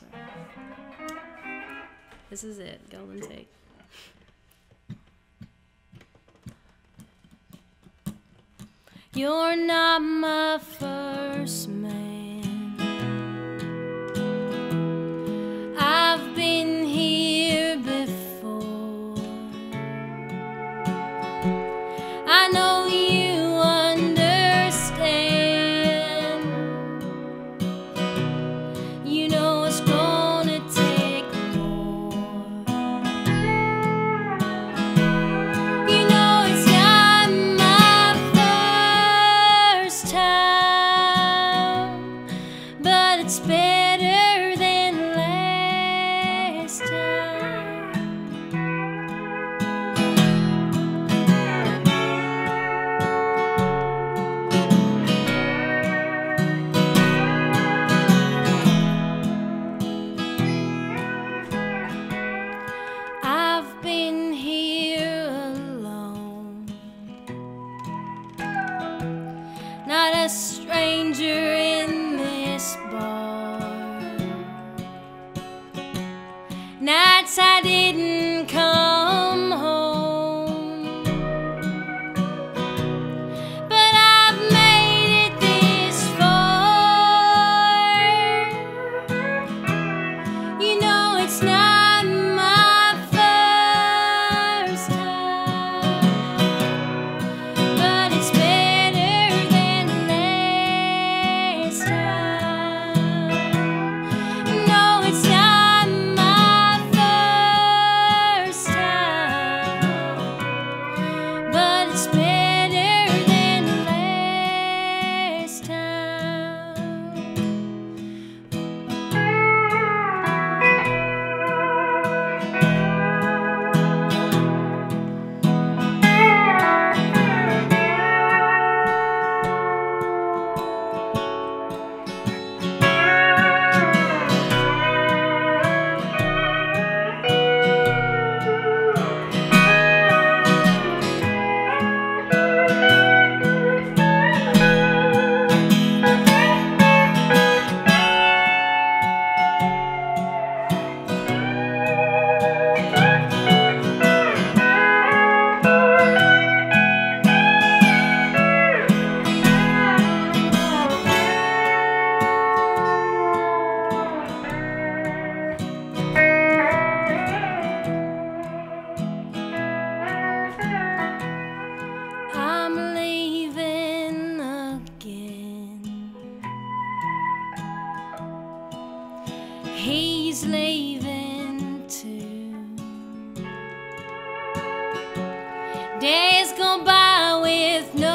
this. This is it, golden cool. take. You're not my first man. not a stranger in this bar. he's leaving too. Days go by with no